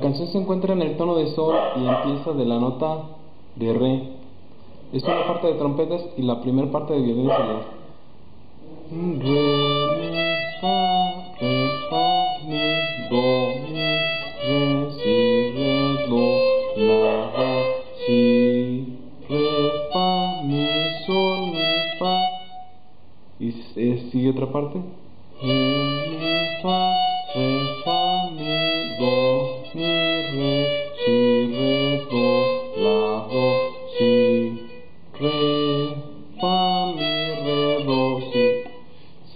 La canción se encuentra en el tono de sol y empieza de la nota de re. Es una parte de trompetas y la primera parte de violín sería re, mi, fa, re, fa, mi, do, mi, re, si, re, do, la, ra, si, re, fa, mi, sol, mi, fa. Y eh, sigue otra parte.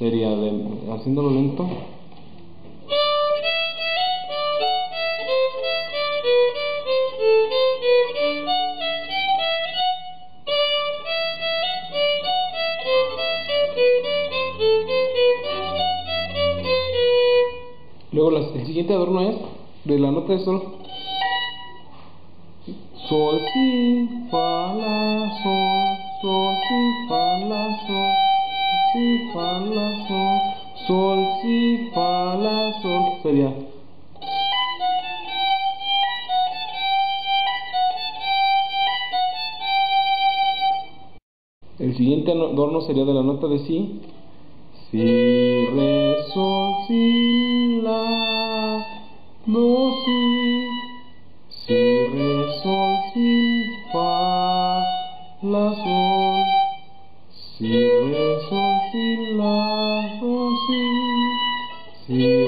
Sería de, haciéndolo lento. Luego el siguiente adorno es de la nota de sol. Sol, si, fa, la, sol, sol, si, fa, la, sol, si, fa, la, sol, sol, si, fa, sol. Sería. El siguiente adorno sería de la nota de si. Si, re, sol, si,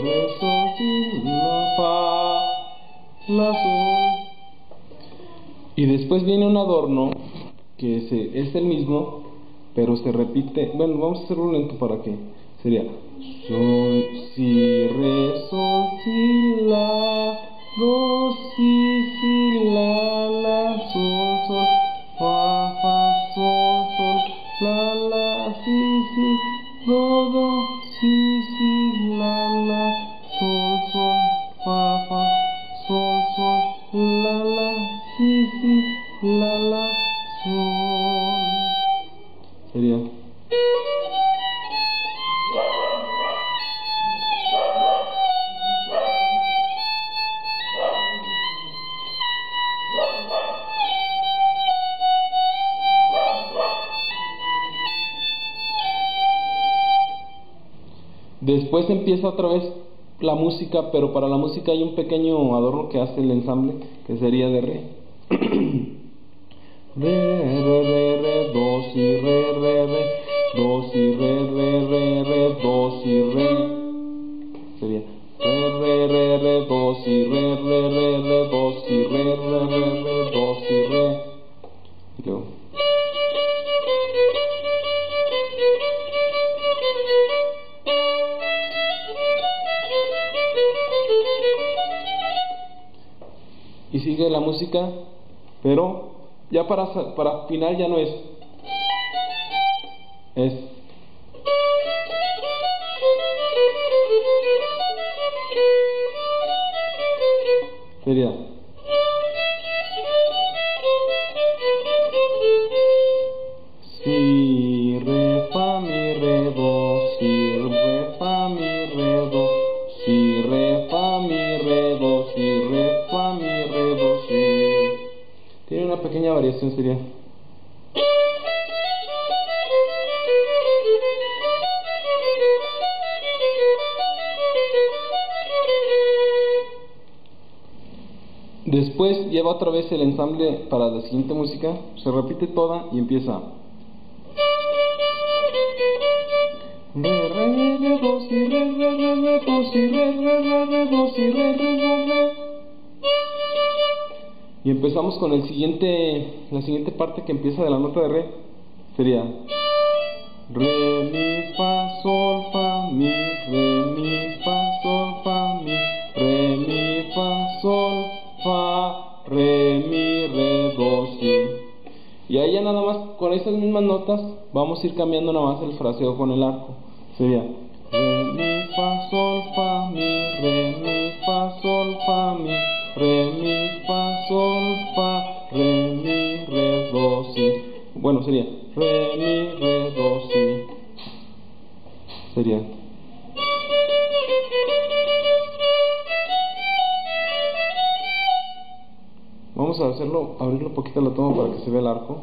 re, sol, si, la, fa, la, sol. Y después viene un adorno que se, es el mismo, pero se repite. Bueno, vamos a hacerlo lento para que sería sol, si, re, sol, si, la, do, si, Después empieza otra vez la música, pero para la música hay un pequeño adorno que hace el ensamble, que sería de re. Re, re, re, re, do, si, re, re, re, do, si, re, re, re, re, do, si, re. Sería re, re, re, re, do, si, re, re, re, re, do, si, re, re, re, re, do, si, re. Y. Y sigue la música, pero ya para, para final ya no es. Es. Sería. Pequeña variación, sería. Después lleva otra vez el ensamble para la siguiente música, se repite toda y empieza. Y empezamos con el siguiente, la siguiente parte que empieza de la nota de re. Sería Re, mi, fa, sol, fa, mi, re, mi, fa, sol, fa, mi, re, mi, fa, sol, fa, re, mi, re, do, si. Y ahí ya nada más con esas mismas notas vamos a ir cambiando nada más el fraseo con el arco. Sería Bueno, sería re, mi, re, do, si. Sería. Vamos a hacerlo, abrirlo un poquito la toma para que se vea el arco.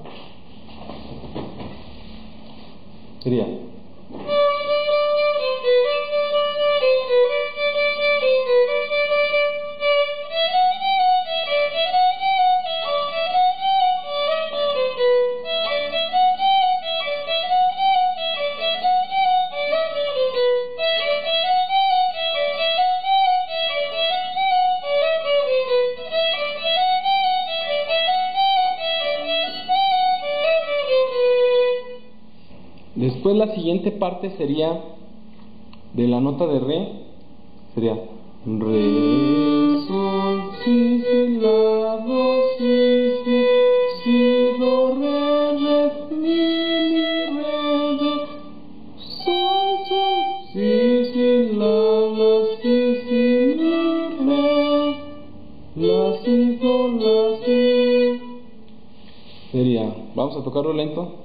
Sería. Después la siguiente parte sería de la nota de re, sería re, sol, si, si, la, do, si, si, si, do, re, re, mi, mi, re, do, sol, sol, si, si, la, la, si, si, mi, re, la, si, do, la, si. Sería, vamos a tocarlo lento.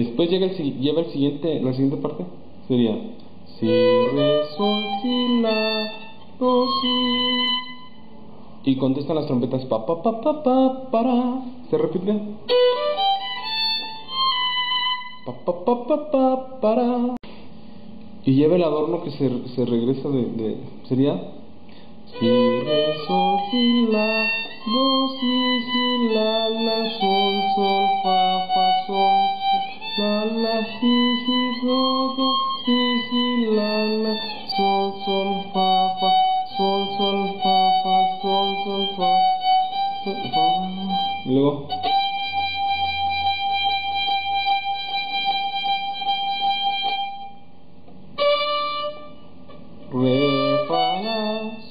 Después llega el, lleva siguiente, la siguiente parte. Sería Si, Re, Sol, Si, La, Do, Si. Y contestan las trompetas pa, pa, pa, pa, pa, para. ¿Se repite? Pa, pa, pa, pa, pa, para. Y lleva el adorno que se, regresa de. Sería Si, Re, Sol, Si, La, Do, Si, Si, La, La, Sol, Sol, Fa, Fa, Sol la la si si do do si si la la. Sol sol fa fa. Sol sol fa fa. Sol sol fa. Fa y luego re fa la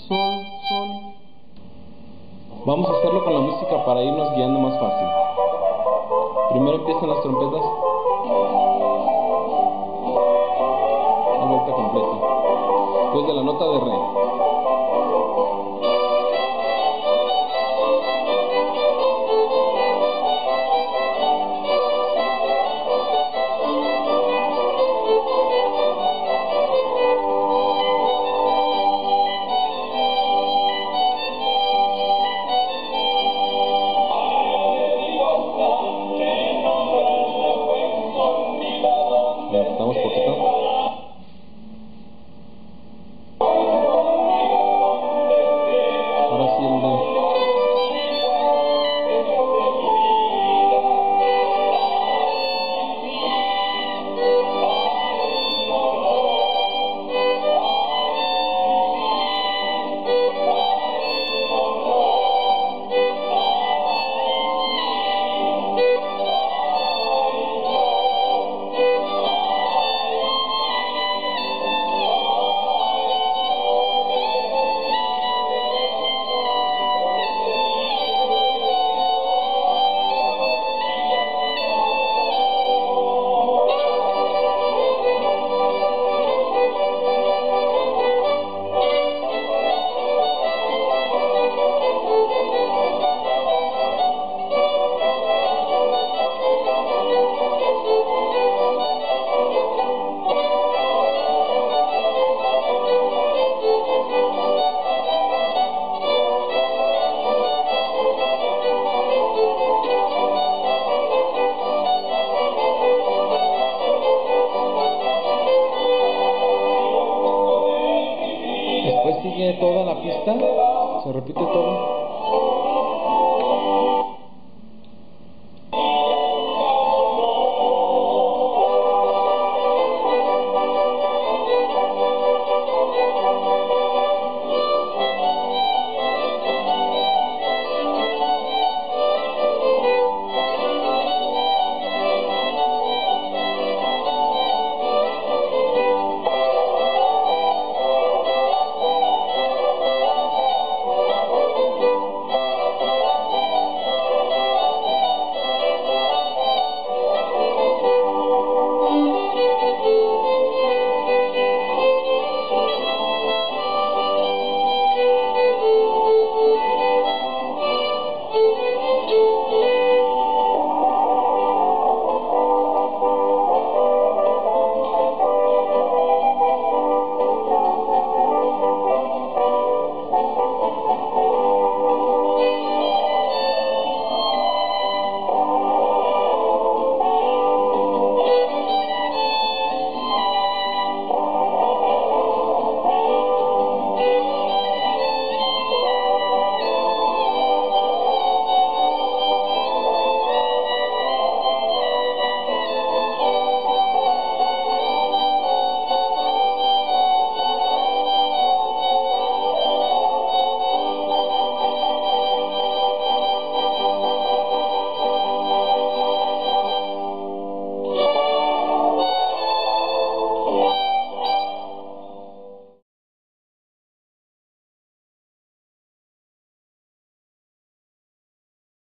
sol sol. Vamos a hacerlo con la música para irnos guiando más fácil. Primero empiezan las trompetas después de la nota de re.